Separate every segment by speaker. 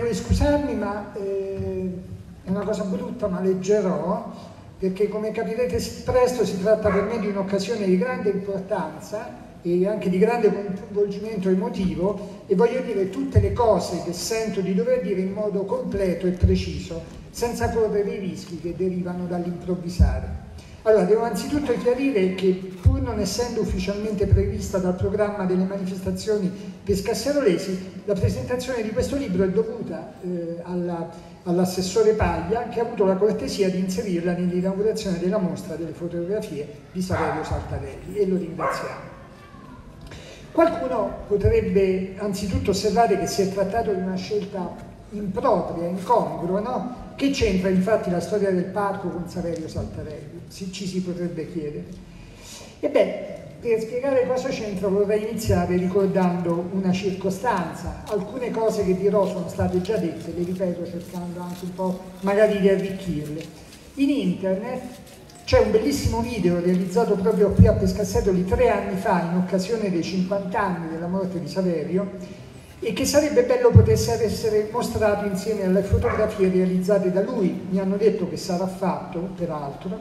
Speaker 1: prego di scusarmi, ma eh, è una cosa brutta, ma leggerò, perché come capirete presto si tratta per me di un'occasione di grande importanza e anche di grande coinvolgimento emotivo e voglio dire tutte le cose che sento di dover dire in modo completo e preciso, senza correre i rischi che derivano dall'improvvisare. Allora, devo anzitutto chiarire che pur non essendo ufficialmente prevista dal programma delle manifestazioni pescasserolesi, la presentazione di questo libro è dovuta eh, all'assessore Paglia che ha avuto la cortesia di inserirla nell'inaugurazione della mostra delle fotografie di Saverio Saltarelli e lo ringraziamo. Qualcuno potrebbe anzitutto osservare che si è trattato di una scelta impropria, incongrua, no? Che c'entra infatti la storia del parco con Saverio Saltarelli? si, ci si potrebbe chiedere. Ebbene, per spiegare cosa c'entra vorrei iniziare ricordando una circostanza. Alcune cose che dirò sono state già dette, le ripeto cercando anche un po' magari di arricchirle. In internet c'è un bellissimo video realizzato proprio qui a Pescassetoli tre anni fa in occasione dei 50 anni della morte di Saverio e che sarebbe bello potesse essere mostrato insieme alle fotografie realizzate da lui. Mi hanno detto che sarà fatto, peraltro,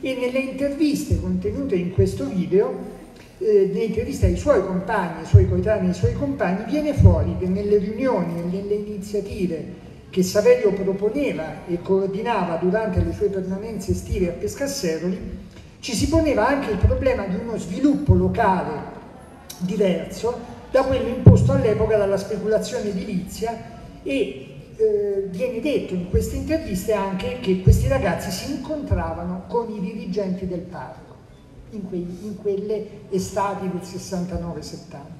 Speaker 1: e nelle interviste contenute in questo video, eh, interviste ai suoi compagni, ai suoi coetanei, ai suoi compagni, viene fuori che nelle riunioni e nelle iniziative che Saverio proponeva e coordinava durante le sue permanenze estive a Pescasseroli, ci si poneva anche il problema di uno sviluppo locale diverso da quello imposto all'epoca dalla speculazione edilizia e eh, viene detto in queste interviste anche che questi ragazzi si incontravano con i dirigenti del parco in, quei, in quelle estati del 69-70.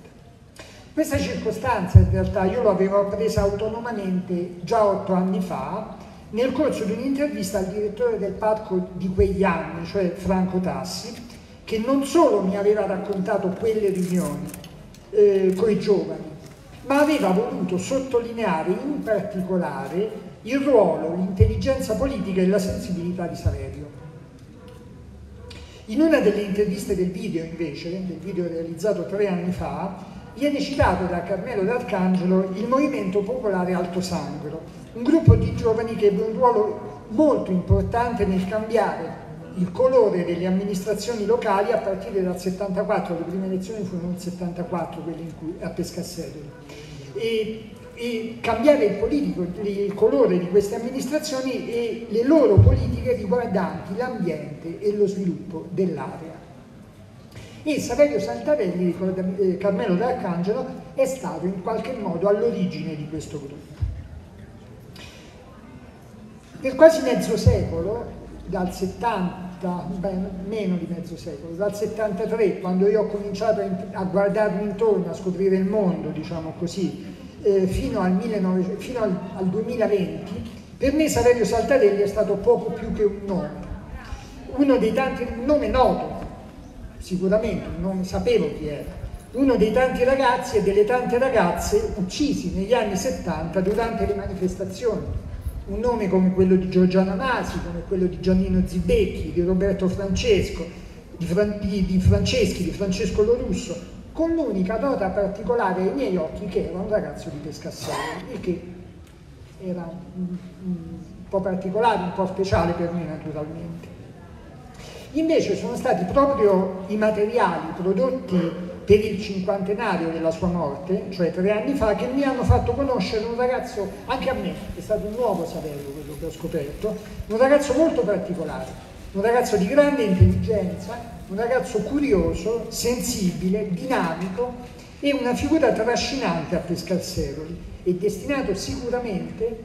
Speaker 1: Questa circostanza in realtà io l'avevo appresa autonomamente già otto anni fa nel corso di un'intervista al direttore del parco di quegli anni, cioè Franco Tassi, che non solo mi aveva raccontato quelle riunioni eh, con i giovani, ma aveva voluto sottolineare in particolare il ruolo, l'intelligenza politica e la sensibilità di Saverio. In una delle interviste del video, invece, del video realizzato tre anni fa, viene citato da Carmelo D'Arcangelo il Movimento Popolare Alto Sangro, un gruppo di giovani che ebbe un ruolo molto importante nel cambiare il colore delle amministrazioni locali a partire dal 74, le prime elezioni furono nel 74, quelle cui, a Pescasseroli. E, e cambiare il, politico, il colore di queste amministrazioni e le loro politiche riguardanti l'ambiente e lo sviluppo dell'area. E Saverio Santarelli, eh, Carmelo D'Arcangelo, è stato in qualche modo all'origine di questo gruppo. Per quasi mezzo secolo, dal 70 beh, meno di mezzo secolo, dal 73, quando io ho cominciato a guardarmi intorno, a scoprire il mondo, diciamo così, eh, fino, al, 19, fino al, al 2020, per me Saverio Saltarelli è stato poco più che un nome, uno dei tanti, un nome noto, sicuramente, non sapevo chi era, uno dei tanti ragazzi e delle tante ragazze uccisi negli anni 70 durante le manifestazioni un nome come quello di Giorgiana Masi, come quello di Giannino Zibecchi, di Roberto Francesco, di, Fran di, di Franceschi, di Francesco Lorusso, con l'unica nota particolare ai miei occhi che era un ragazzo di Pescassero e che era un, un po' particolare, un po' speciale per me naturalmente. Invece sono stati proprio i materiali prodotti per il cinquantenario della sua morte, cioè tre anni fa, che mi hanno fatto conoscere un ragazzo, anche a me, è stato un nuovo Saverio quello che ho scoperto, un ragazzo molto particolare, un ragazzo di grande intelligenza, un ragazzo curioso, sensibile, dinamico e una figura trascinante a Pescasseroli e destinato sicuramente,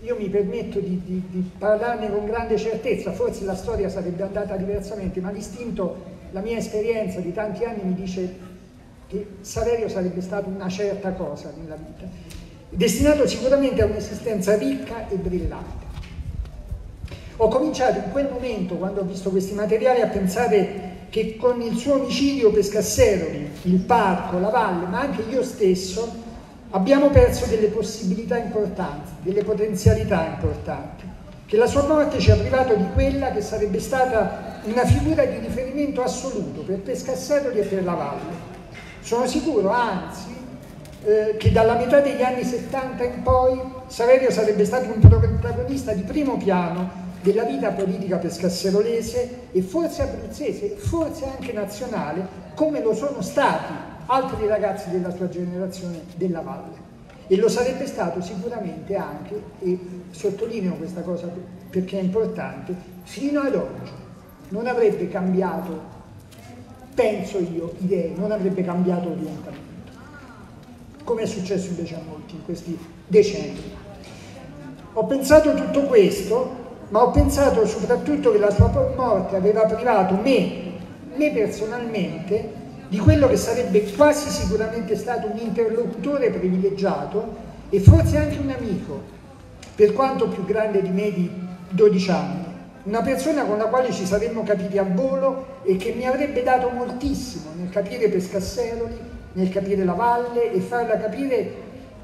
Speaker 1: io mi permetto di, di, di parlarne con grande certezza, forse la storia sarebbe andata diversamente, ma l'istinto la mia esperienza di tanti anni mi dice che Saverio sarebbe stato una certa cosa nella vita, destinato sicuramente a un'esistenza ricca e brillante. Ho cominciato in quel momento, quando ho visto questi materiali, a pensare che con il suo omicidio Pescasseroli, il parco, la valle, ma anche io stesso, abbiamo perso delle possibilità importanti, delle potenzialità importanti che la sua morte ci ha privato di quella che sarebbe stata una figura di riferimento assoluto per Pescasseroli e per la Valle. Sono sicuro, anzi, eh, che dalla metà degli anni 70 in poi Saverio sarebbe stato un protagonista di primo piano della vita politica pescasserolese e forse abruzzese, forse anche nazionale, come lo sono stati altri ragazzi della sua generazione della Valle. E lo sarebbe stato sicuramente anche, e sottolineo questa cosa perché è importante, fino ad oggi. Non avrebbe cambiato, penso io, idee, non avrebbe cambiato orientamento come è successo invece a molti in questi decenni. Ho pensato tutto questo, ma ho pensato soprattutto che la sua morte aveva privato me, me personalmente, di quello che sarebbe quasi sicuramente stato un interlocutore privilegiato e forse anche un amico, per quanto più grande di me di 12 anni. Una persona con la quale ci saremmo capiti a volo e che mi avrebbe dato moltissimo nel capire Pescasseroli nel capire la valle e farla capire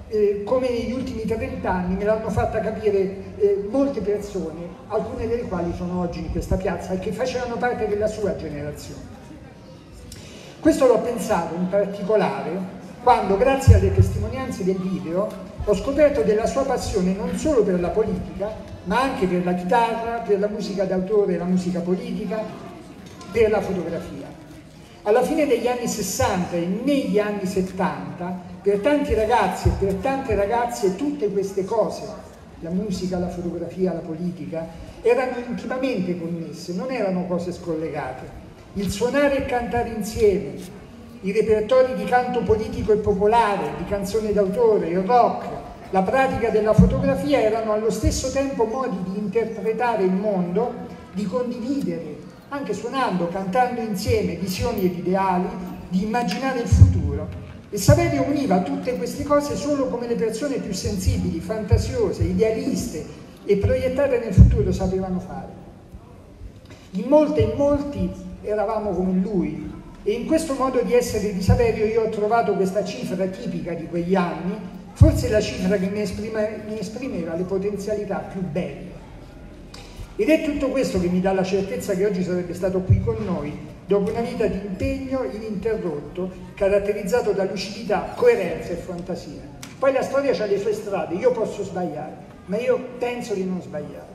Speaker 1: eh, come negli ultimi 30 anni me l'hanno fatta capire eh, molte persone, alcune delle quali sono oggi in questa piazza e che facevano parte della sua generazione. Questo l'ho pensato in particolare quando, grazie alle testimonianze del video, ho scoperto della sua passione non solo per la politica, ma anche per la chitarra, per la musica d'autore la musica politica, per la fotografia. Alla fine degli anni 60 e negli anni 70, per tanti ragazzi e per tante ragazze tutte queste cose, la musica, la fotografia, la politica, erano intimamente connesse, non erano cose scollegate. Il suonare e cantare insieme, i repertori di canto politico e popolare, di canzone d'autore, il rock, la pratica della fotografia erano allo stesso tempo modi di interpretare il mondo, di condividere anche suonando, cantando insieme visioni ed ideali, di immaginare il futuro. E Saverio univa tutte queste cose solo come le persone più sensibili, fantasiose, idealiste e proiettate nel futuro sapevano fare. In molte e molti eravamo come lui e in questo modo di essere di Saverio io ho trovato questa cifra tipica di quegli anni, forse la cifra che mi, esprime, mi esprimeva le potenzialità più belle ed è tutto questo che mi dà la certezza che oggi sarebbe stato qui con noi, dopo una vita di impegno ininterrotto, caratterizzato da lucidità, coerenza e fantasia. Poi la storia ha le sue strade, io posso sbagliare, ma io penso di non sbagliare.